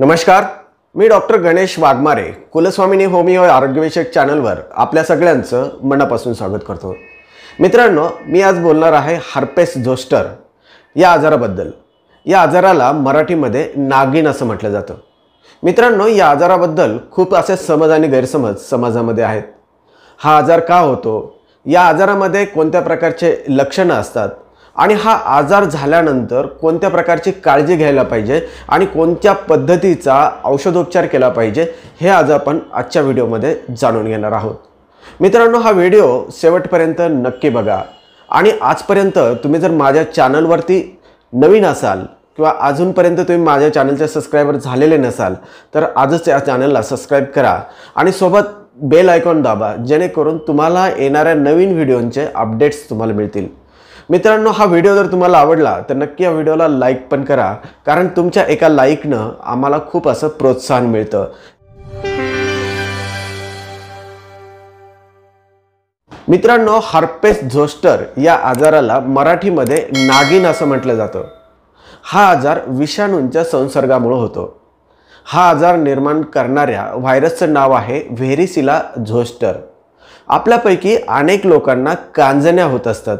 नमस्कार मी doctor Ganesh Waghmare Kulswamini homeo आरोग्यविषयक चॅनलवर आपल्या सगळ्यांचं मनापासून स्वागत करतो. मित्रांनो मी आज बोलणार आहे हार्पेस झोस्टर या आजाराबद्दल. या आजाराला मराठीमध्ये नागिन असं म्हटलं जातं. मित्रांनो या आजाराबद्दल खूप असे समज आणि गैरसमज समाजामध्ये आहेत. हा आजार का होतो? या आजारामध्ये कोणत्या प्रकारचे लक्षणं असतात? आणि हा आजार झाल्यानंतर कोणत्या प्रकारची काळजी घ्यायला पाहिजे आणि कोणत्या पद्धतीचा औषधोपचार केला पाहिजे हे आज आपण आजच्या व्हिडिओमध्ये जाणून घेणार आहोत. मित्रांनो हा व्हिडिओ शेवटपर्यंत नक्की बघा आणि आजपर्यंत तुम्ही जर माझ्या चॅनलवरती नवीन असाल किंवा अजूनपर्यंत तुम्ही माझ्या चॅनलचे सबस्क्रायबर झालेले नसाल तर आजच या चॅनलला सबस्क्राईब करा आणि सोबत बेल आयकॉन दाबा जेणेकरून तुम्हाला येणाऱ्या नवीन व्हिडिओंचे अपडेट्स तुम्हाला मिळतील. मित्रांनो हा व्हिडिओ जर तुम्हाला आवडला तर नक्की या व्हिडिओला लाईक पण करा कारण तुमच्या एका लाईकनं आम्हाला खूप असं प्रोत्साहन मिळतं. मित्रांनो हार्पेस झोस्टर या आजाराला मराठीमध्ये नागिन असं म्हटलं जातं. हा आजार विषाणूंच्या संसर्गामुळे होतो. हा आजार निर्माण करणाऱ्या व्हायरसचं नाव आहे व्हेरिसिला झोस्टर. आपल्यापैकी अनेक लोकांना कांजण्या होत असतात.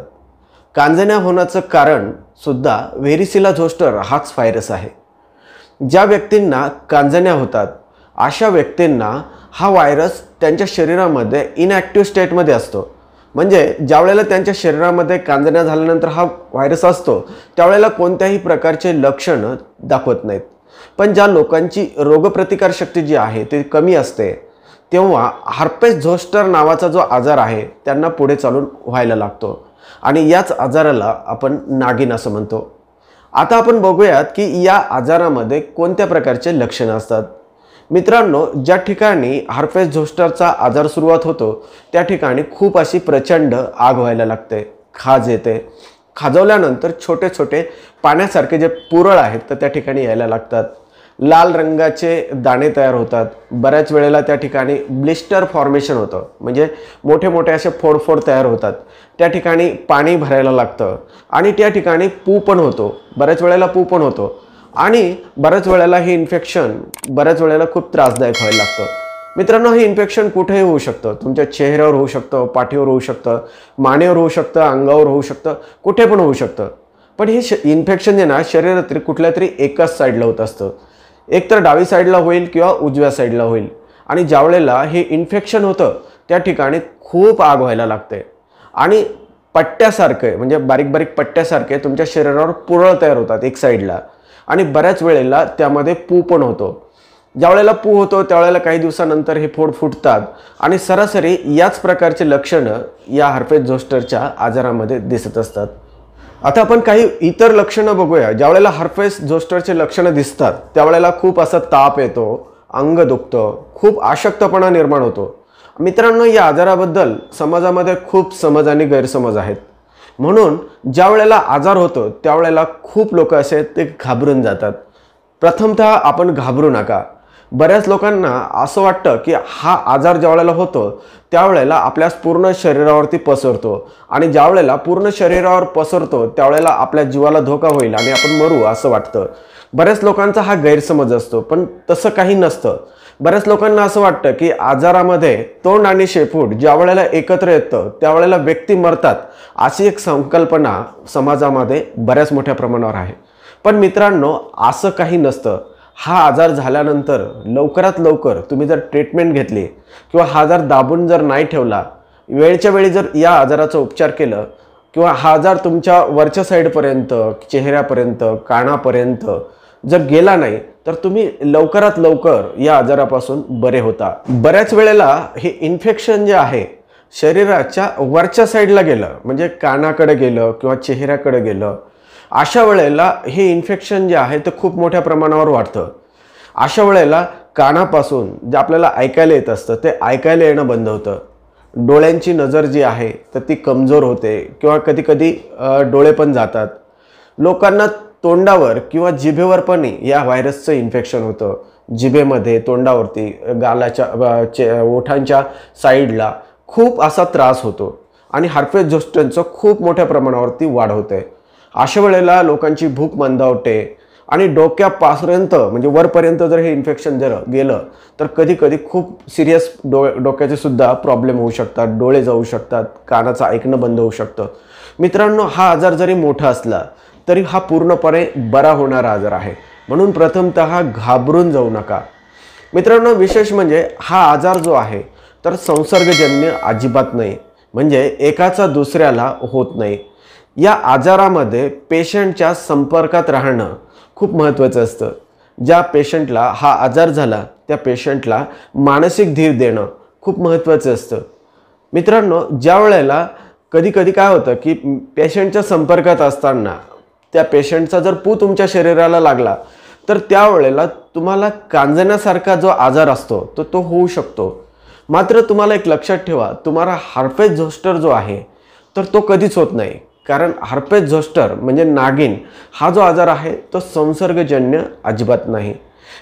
कांजण्या होण्याचं कारण सुद्धा व्हेरिसिला झोस्टर हाच व्हायरस आहे. ज्या व्यक्तींना कांजण्या होतात अशा व्यक्तींना हा व्हायरस त्यांच्या शरीरामध्ये इनॲक्टिव्ह स्टेटमध्ये असतो. म्हणजे ज्यावेळेला त्यांच्या शरीरामध्ये कांजण्या झाल्यानंतर हा व्हायरस असतो त्यावेळेला कोणत्याही प्रकारचे लक्षणं दाखवत नाहीत. पण ज्या लोकांची रोगप्रतिकारशक्ती जी आहे ती कमी असते तेव्हा हार्पेस झोस्टर नावाचा जो आजार आहे त्यांना पुढे चालून व्हायला लागतो. आणि याच आजाराला आपण नागिन असं म्हणतो. आता आपण बघूयात की या आजारामध्ये कोणत्या प्रकारचे लक्षणं असतात? मित्रांनो ज्या ठिकाणी हार्फेस झोस्टरचा आजार सुरुवात होतो त्या ठिकाणी खूप अशी प्रचंड आग व्हायला लागते खाज येते. खाजवल्यानंतर छोटे छोटे पाण्यासारखे जे पुरळ आहेत तर त्या ठिकाणी यायला लागतात. लाल रंगाचे दाणे तयार होतात. बऱ्याच वेळेला त्या ठिकाणी ब्लिस्टर फॉर्मेशन होतं. म्हणजे मोठे मोठे असे फोडफोड तयार होतात. त्या ठिकाणी पाणी भरायला लागतं. आणि त्या ठिकाणी पू पण होतो. बऱ्याच वेळेला पू पण होतो. आणि बऱ्याच वेळेला हे इन्फेक्शन बऱ्याच वेळेला खूप त्रासदायक व्हायला लागतं. मित्रांनो हे इन्फेक्शन कुठेही होऊ शकतं. तुमच्या चेहऱ्यावर होऊ शकतं पाठीवर होऊ शकतं मानेवर होऊ शकतं अंगावर होऊ शकतं कुठे पण होऊ शकतं. पण हे श इन्फेक्शन जे ना शरीरातील कुठल्या तरी एकाच साईडला होत असतं. एकतर डावी साईडला होईल किंवा उजव्या साईडला होईल. आणि ज्यावेळेला हे इन्फेक्शन होतं त्या ठिकाणी खूप आग व्हायला लागते. आणि पट्ट्यासारखे म्हणजे बारीक बारीक पट्ट्यासारखे तुमच्या शरीरावर पुरळ तयार होतात एक साईडला. आणि बऱ्याच वेळेला त्यामध्ये पू पण होतो. ज्यावेळेला पू होतो त्यावेळेला काही दिवसानंतर हे फोड फुटतात. आणि सरासरी याच प्रकारचे लक्षणं या हार्पेस झोस्टरच्या आजारामध्ये दिसत असतात. आता आपण काही इतर लक्षणं बघूया. ज्यावेळेला हर्फेस झोस्टरचे लक्षणं दिसतात त्यावेळेला खूप असा ताप येतो अंग दुखतं खूप आशक्तपणा निर्माण होतो. मित्रांनो या आजाराबद्दल समाजामध्ये खूप समज आणि गैरसमज आहेत. म्हणून ज्या वेळेला आजार होतो त्यावेळेला खूप लोक असे ते घाबरून जातात. प्रथमतः आपण घाबरू नका. बऱ्याच लोकांना असं वाटतं की हा आजार ज्या वेळेला होतो त्यावेळेला आपल्या पूर्ण शरीरावरती पसरतो. आणि ज्या वेळेला पूर्ण शरीरावर पसरतो त्यावेळेला आपल्या जीवाला धोका होईल आणि आपण मरू असं वाटतं. बऱ्याच लोकांचा हा गैरसमज असतो पण तसं काही नसतं. बऱ्याच लोकांना असं वाटतं की आजारामध्ये तोंड आणि शेपूट ज्या वेळेला एकत्र येतं त्यावेळेला व्यक्ती मरतात अशी एक संकल्पना समाजामध्ये बऱ्याच मोठ्या प्रमाणावर आहे. पण मित्रांनो असं काही नसतं. हा आजार झाल्यानंतर लवकरात लवकर तुम्ही जर ट्रीटमेंट घेतली किंवा हा आजार दाबून जर नाही ठेवला वेळच्या वेळी जर या आजाराचा उपचार केलं किंवा हा आजार तुमच्या वरच्या साईडपर्यंत चेहऱ्यापर्यंत कानापर्यंत जर गेला नाही तर तुम्ही लवकरात लवकर या आजारापासून बरे होता. बऱ्याच वेळेला हे इन्फेक्शन जे आहे शरीराच्या वरच्या साईडला गेलं म्हणजे कानाकडे गेलं किंवा चेहऱ्याकडे गेलं अशा वेळेला हे इन्फेक्शन जे आहे ते खूप मोठ्या प्रमाणावर वाढतं. अशा वेळेला कानापासून जे आपल्याला ऐकायला येत असतं ते ऐकायला येणं बंद होतं. डोळ्यांची नजर जी आहे तर ती कमजोर होते किंवा कधीकधी डोळे पण जातात. लोकांना तोंडावर किंवा जिभेवर पण या व्हायरसचं इन्फेक्शन होतं. जिभेमध्ये तोंडावरती गालाच्या चे ओठांच्या साईडला खूप असा त्रास होतो. आणि हार्फेस जोस्टनचं खूप मोठ्या प्रमाणावरती वाढ होते. अशा वेळेला लोकांची भूक मंदावते आणि डोक्यापासपर्यंत म्हणजे वरपर्यंत जर हे इन्फेक्शन जर गेलं तर कधी कधी खूप सिरियस डो डोक्याचे सुद्धा प्रॉब्लेम होऊ शकतात डोळे जाऊ शकतात कानाचं ऐकणं बंद होऊ शकतं. मित्रांनो हा आजार जरी मोठा असला तरी हा पूर्णपणे बरा होणारा आजार आहे. म्हणून प्रथमत घाबरून जाऊ नका. मित्रांनो विशेष म्हणजे हा आजार जो आहे तर संसर्गजन्य अजिबात नाही. म्हणजे एकाचा दुसऱ्याला होत नाही. या आजारामध्ये पेशंटच्या संपर्कात राहणं खूप महत्त्वाचं असतं. ज्या पेशंटला हा आजार झाला त्या पेशंटला मानसिक धीर देणं खूप महत्त्वाचं असतं. मित्रांनो ज्या वेळेला कधी कधी काय होतं की पेशंटच्या संपर्कात असताना त्या पेशंटचा जर पू तुमच्या शरीराला लागला तर त्यावेळेला तुम्हाला कांजण्यासारखा जो आजार असतो तो तो होऊ शकतो. मात्र तुम्हाला एक लक्षात ठेवा तुम्हाला हार्फेज झोस्टर जो आहे तर तो कधीच होत नाही. कारण हार्पेज झोस्टर म्हणजे नागिन हा जो आजार आहे तो संसर्गजन्य अजिबात नाही.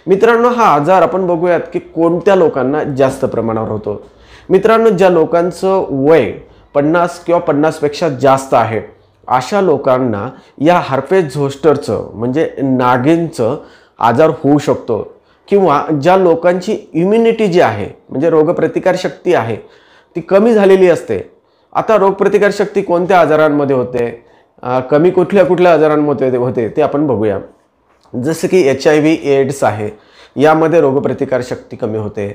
मित्रांनो हा आजार आपण बघूयात की कोणत्या लोकांना जास्त प्रमाणावर होतो. मित्रांनो ज्या लोकांचं वय पन्नास किंवा पन्नासपेक्षा जास्त आहे अशा लोकांना या हार्पेज झोस्टरचं म्हणजे नागिनचं आजार होऊ शकतो. किंवा ज्या लोकांची इम्युनिटी जी आहे म्हणजे रोगप्रतिकारशक्ती आहे ती कमी झालेली असते. आता रोगप्रतिकारशक्ती कोणत्या आजारांमध्ये होते? कमी कुठल्या कुठल्या आजारांमध्ये होते ते आपण बघूया. जसं की एच आय व्ही एड्स आहे. यामध्ये रोगप्रतिकारशक्ती कमी होते.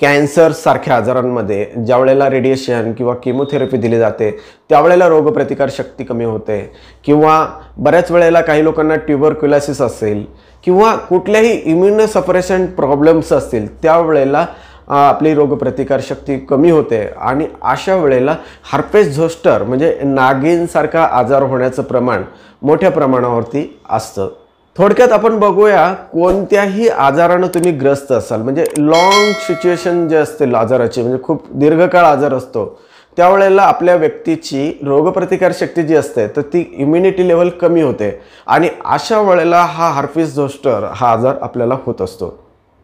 कॅन्सरसारख्या आजारांमध्ये ज्या वेळेला रेडिएशन किंवा किमोथेरपी दिली जाते त्यावेळेला रोगप्रतिकारशक्ती कमी होते. किंवा बऱ्याच वेळेला काही लोकांना ट्युबरक्युलॅसिस असेल किंवा कुठल्याही इम्युनो सपरेशन प्रॉब्लेम्स असतील त्यावेळेला आपली रोगप्रतिकारशक्ती कमी होते. आणि अशा वेळेला हार्पेस झोस्टर म्हणजे नागिनसारखा आजार होण्याचं प्रमाण मोठ्या प्रमाणावरती असतं. थोडक्यात आपण बघूया कोणत्याही आजारानं तुम्ही ग्रस्त असाल. म्हणजे लॉंग सिच्युएशन जे असते आजाराची म्हणजे खूप दीर्घकाळ आजार असतो त्यावेळेला आपल्या व्यक्तीची रोगप्रतिकारशक्ती जी असते तर ती इम्युनिटी लेवल कमी होते. आणि अशा वेळेला हा हार्फिस झोस्टर हा आजार आपल्याला होत असतो.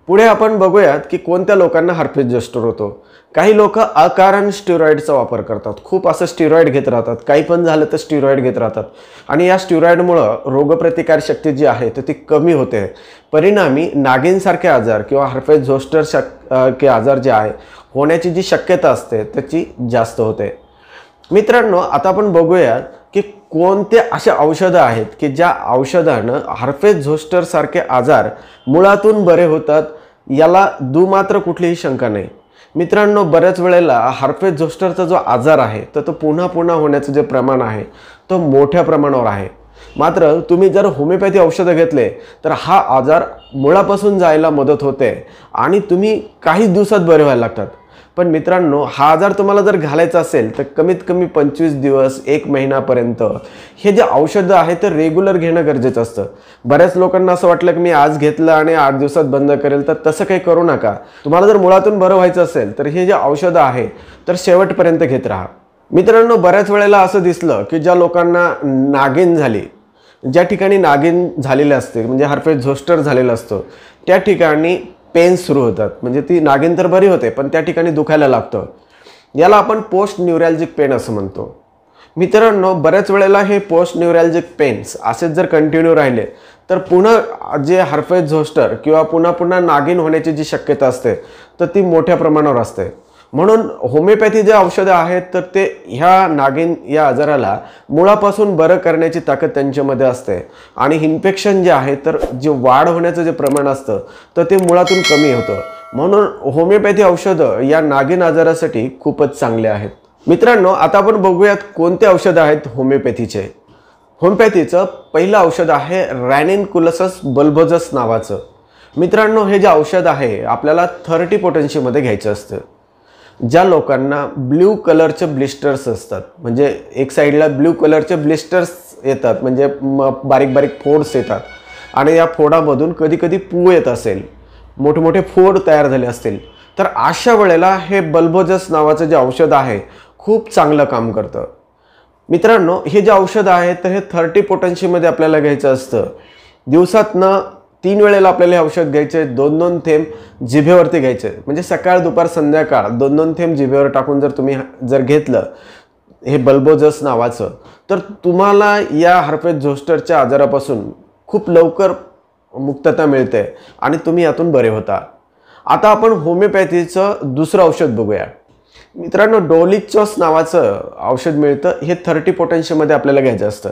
पुढे आपण बघूयात की कोणत्या लोकांना हार्फिस झोस्टर होतो. काही लोक अकारण स्टिरॉइडचा वापर करतात. खूप असं स्टिरॉइड घेत राहतात. काही पण झालं तर स्टिरॉइड घेत राहतात. आणि या स्टिरॉइडमुळं रोगप्रतिकारशक्ती जी आहे तर ती कमी होते. परिणामी नागिनसारखे आजार किंवा हार्फेस झोस्टर शक के आजार जे आहे होण्याची जी शक्यता असते त्याची जास्त होते. मित्रांनो आता आपण बघूयात कोणते असे औषधं आहेत की ज्या औषधानं हार्फेज झोस्टरसारखे आजार मुळातून बरे होतात याला दुमात्र कुठलीही शंका नाही. मित्रांनो बऱ्याच वेळेला हार्फेज झोस्टरचा जो आजार आहे तर तो पुन्हा पुन्हा होण्याचं जे प्रमाण आहे तो मोठ्या प्रमाणावर आहे. मात्र तुम्ही जर होमिओपॅथी औषधं घेतले तर हा आजार मुळापासून जायला मदत होते आणि तुम्ही काही दिवसात बरे व्हायला लागतात. पण मित्रांनो हा आजार तुम्हाला जर घालायचा असेल तर कमीत कमी पंचवीस दिवस एक महिनापर्यंत हे जे औषधं आहे तर रेग्युलर घेणं गरजेचं असतं. बऱ्याच लोकांना असं वाटलं की मी आज घेतलं आणि आठ दिवसात बंद करेल तर तसं काही करू नका. तुम्हाला जर मुळातून बरं व्हायचं असेल तर हे जे औषधं आहे तर शेवटपर्यंत घेत राहा. मित्रांनो बऱ्याच वेळेला असं दिसलं की ज्या लोकांना नागिन झाली ज्या ठिकाणी नागिन झालेले असते म्हणजे हरफे झोस्टर झालेलं असतं त्या ठिकाणी पेन्स सुरू होतात. म्हणजे ती नागिन तर बरी होते पण त्या ठिकाणी दुखायला लागतं. याला आपण पोस्ट न्यूरॅल्जिक पेन असं म्हणतो. मित्रांनो बऱ्याच वेळेला हे पोस्ट न्यूरॅल्जिक पेन्स असेच जर कंटिन्यू राहिले तर पुन्हा जे हरफेज झोस्टर किंवा पुन्हा पुन्हा नागिन होण्याची जी शक्यता असते तर ती मोठ्या प्रमाणावर असते. म्हणून होमिओपॅथी जे औषधं आहेत तर ते ह्या नागिन या आजाराला मुळापासून बरं करण्याची ताकद त्यांच्यामध्ये असते. आणि इन्फेक्शन जे आहे तर जे वाढ होण्याचं जे प्रमाण असतं तर ते मुळातून कमी होतं. म्हणून होमिओपॅथी औषधं या नागिन आजारासाठी खूपच चांगले आहेत. मित्रांनो आता आपण बघूयात कोणते औषधं आहेत होमिओपॅथीचे. होमिओपॅथीचं पहिलं औषध आहे रॅनिन कुलसस बल्बोजस नावाचं. मित्रांनो हे जे औषध आहे आपल्याला थर्टी पोटेन्शीमध्ये घ्यायचं असतं. ज्या लोकांना ब्ल्यू कलरचे ब्लिस्टर्स असतात म्हणजे एक साईडला ब्ल्यू कलरचे ब्लिस्टर्स येतात म्हणजे म बारीक बारीक फोड्स येतात आणि या फोडामधून कधी कधी पू येत असेल मोठे मोठे फोड तयार झाले असतील तर अशा वेळेला हे बल्बोजस नावाचं जे औषध आहे खूप चांगलं काम करतं. मित्रांनो हे जे औषध आहे तर हे थर्टी पोटन्शीमध्ये आपल्याला घ्यायचं असतं. दिवसातनं तीन वेळेला आपल्याला हे औषध घ्यायचे दोन दोन थेंब जिभेवरती घ्यायचे. म्हणजे सकाळ दुपार संध्याकाळ दोन दोन थेंब जिभेवर टाकून जर तुम्ही जर घेतलं हे बल्बोजस नावाचं तर तुम्हाला या हर्पेज झोस्टरच्या आजारापासून खूप लवकर मुक्तता मिळते आणि तुम्ही यातून बरे होता. आता आपण होमिओपॅथीचं दुसरं औषध बघूया. मित्रांनो डोलिचॉस नावाचं औषध मिळतं. हे थर्टी पोटेन्शियमध्ये आपल्याला घ्यायचं असतं.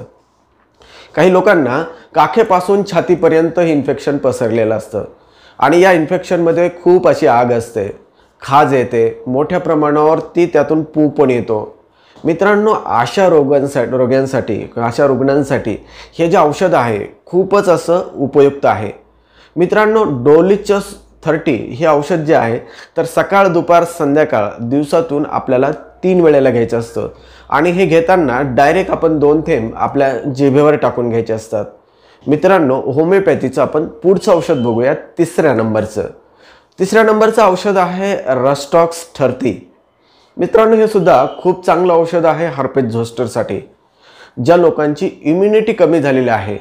काही लोकांना काखेपासून छातीपर्यंत हे इन्फेक्शन पसरलेलं असतं. आणि या इन्फेक्शनमध्ये खूप अशी आग असते. खाज येते. मोठ्या प्रमाणावर ती त्यातून पू पण येतो. मित्रांनो अशा रोगांसाठी रोग्यांसाठी अशा रुग्णांसाठी हे जे औषध आहे खूपच असं उपयुक्त आहे. मित्रांनो डोलिचस थर्टी हे औषध जे आहे तर सकाळ दुपार संध्याकाळ दिवसातून आपल्याला तीन वेळेला घ्यायचं असतं. आणि हे घेताना डायरेक्ट आपण दोन थेंब आपल्या जिभेवर टाकून घ्यायचे असतात. मित्रांनो होमिओपॅथीचं आपण पुढचं औषध बघूया तिसऱ्या नंबरचं. तिसऱ्या नंबरचं औषध आहे रस्टॉक्स ठरती मित्रांनो हे सुद्धा खूप चांगलं औषध आहे हार्पेज झोस्टरसाठी ज्या लोकांची इम्युनिटी कमी झालेली आहे.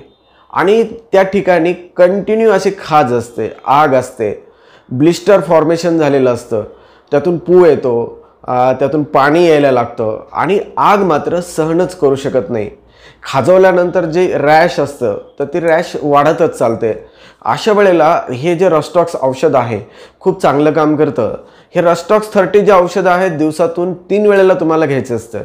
आणि त्या ठिकाणी कंटिन्यू अशी खाज असते आग असते. ब्लिस्टर फॉर्मेशन झालेलं असतं. त्यातून पू येतो. त्यातून पाणी यायला लागतं. आणि आग मात्र सहनच करू शकत नाही. खाजवल्यानंतर जे रॅश असतं तर ती रॅश वाढतच चालते. अशा वेळेला हे जे रस्टॉक्स औषध आहे खूप चांगलं काम करतं. हे रस्टॉक्स थर्टी जे औषध आहे दिवसातून तीन वेळेला तुम्हाला घ्यायचं असतं.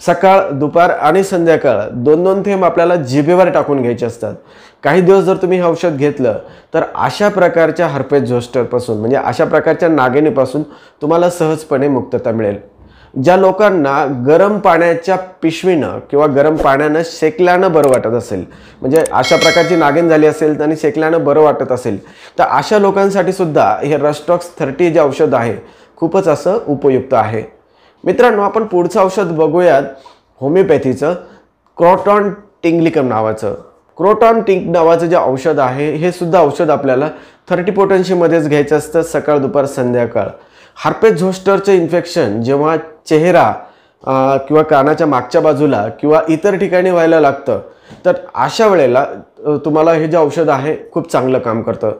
सकाळ दुपार आणि संध्याकाळ दोन दोन थेंब आपल्याला जिभेवर टाकून घ्यायचे असतात. काही दिवस जर तुम्ही हे औषध घेतलं तर अशा प्रकारच्या हर्पेज झोस्टरपासून म्हणजे अशा प्रकारच्या नागिणीपासून तुम्हाला सहजपणे मुक्तता मिळेल. ज्या लोकांना गरम पाण्याच्या पिशवीनं किंवा गरम पाण्यानं शेकल्यानं बरं वाटत असेल म्हणजे अशा प्रकारची नागिन झाली असेल आणि शेकल्यानं बरं वाटत असेल तर अशा लोकांसाठी सुद्धा हे रस्टॉक्स थर्टी जे औषध आहे खूपच असं उपयुक्त आहे. मित्रांनो आपण पुढचं औषध बघूयात होमिओपॅथीचं क्रोटॉन टिंगलिकम नावाचं. क्रोटॉन टिंक नावाचं जे औषध आहे हे सुद्धा औषध आपल्याला थर्टी पोटन्शीमध्येच घ्यायचं असतं सकाळ दुपार संध्याकाळ. हार्पेज झोस्टरचं इन्फेक्शन जेव्हा चेहरा किंवा कानाच्या मागच्या बाजूला किंवा इतर ठिकाणी व्हायला लागतं तर अशा वेळेला तुम्हाला हे जे औषध आहे खूप चांगलं काम करतं.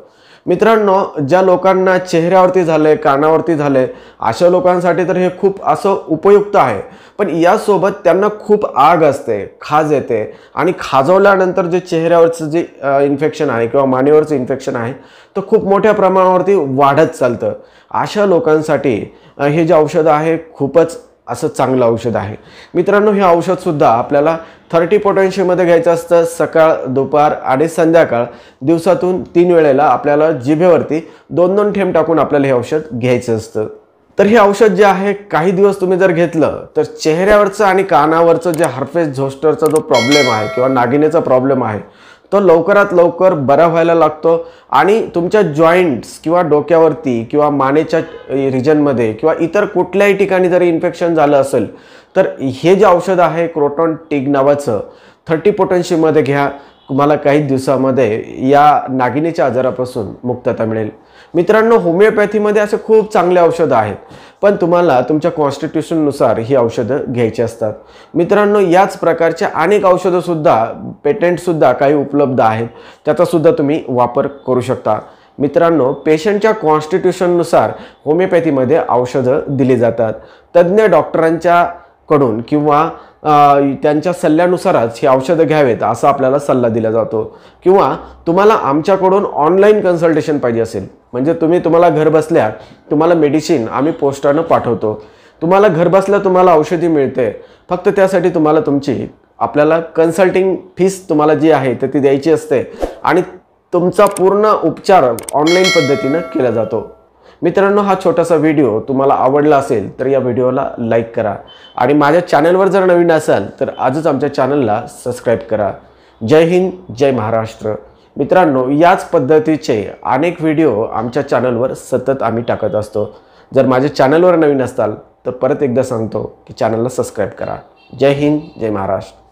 मित्रांनो ज्या लोकांना चेहऱ्यावरती झाले कानावरती झाले अशा लोकांसाठी तर हे खूप असं उपयुक्त आहे. पण यासोबत त्यांना खूप आग असते खाज येते आणि खाजवल्यानंतर जे चेहऱ्यावरचं जे इन्फेक्शन आहे किंवा मानेवरचं इन्फेक्शन आहे तर खूप मोठ्या प्रमाणावरती वाढत चालतं. अशा लोकांसाठी हे जे औषधं आहे खूपच असं चांगलं औषध आहे. मित्रांनो हे औषधसुद्धा आपल्याला थर्टी पोटेन्शियमध्ये घ्यायचं असतं सकाळ दुपार आणि संध्याकाळ. दिवसातून तीन वेळेला आपल्याला जिभेवरती दोन दोन ठेंब टाकून आपल्याला हे औषध घ्यायचं असतं. तर हे औषध जे आहे काही दिवस तुम्ही जर घेतलं तर चेहऱ्यावरचं आणि कानावरचं जे हार्फेस झोस्टरचा जो प्रॉब्लेम आहे किंवा नागिनेचा प्रॉब्लेम आहे तो लवकरात लवकर बरा व्हायला लागतो. आणि तुमच्या जॉईंट्स किंवा डोक्यावरती किंवा मानेच्या रिजनमध्ये किंवा इतर कुठल्याही ठिकाणी जरी इन्फेक्शन झालं असेल तर हे जे औषध आहे क्रोटॉन टिग नावाचं थर्टी पोटन्शीमध्ये घ्या. तुम्हाला काही दिवसामध्ये या नागिनीच्या आजारापासून मुक्तता मिळेल. मित्रांनो होमिओपॅथीमध्ये असे खूप चांगले औषधं आहेत. पण तुम्हाला तुमच्या कॉन्स्टिट्यूशननुसार ही औषधं घ्यायची असतात. मित्रांनो याच प्रकारच्या अनेक औषधंसुद्धा पेटंटसुद्धा काही उपलब्ध आहेत. त्याचासुद्धा तुम्ही वापर करू शकता. मित्रांनो पेशंटच्या कॉन्स्टिट्यूशननुसार होमिओपॅथीमध्ये औषधं दिली जातात. तज्ज्ञ डॉक्टरांच्या कडून किंवा त्यांच्या सल्ल्यानुसारच ही औषधं घ्यावेत असा आपल्याला सल्ला दिला जातो. किंवा तुम्हाला आमच्याकडून ऑनलाईन कन्सल्टेशन पाहिजे असेल. म्हणजे तुम्ही तुम्हाला घर बसल्या तुम्हाला मेडिसिन आम्ही पोस्टानं पाठवतो. तुम्हाला घर बसल्या तुम्हाला औषधी मिळते. फक्त त्यासाठी तुम्हाला तुमची आपल्याला कन्सल्टिंग फीस तुम्हाला जी आहे तर ती द्यायची असते. आणि तुमचा पूर्ण उपचार ऑनलाईन पद्धतीनं केला जातो. मित्रांनो हा छोटासा व्हिडिओ तुम्हाला आवडला असेल तर या व्हिडिओला लाईक करा. आणि माझ्या चॅनलवर जर नवीन असाल तर आजच आमच्या चॅनलला सबस्क्राईब करा. जय हिंद जय महाराष्ट्र. मित्रांनो याच पद्धतीचे अनेक व्हिडिओ आमच्या चॅनलवर सतत आम्ही टाकत असतो. जर माझ्या चॅनलवर नवीन असाल तर परत एकदा सांगतो की चॅनलला सबस्क्राईब करा. जय हिंद जय महाराष्ट्र.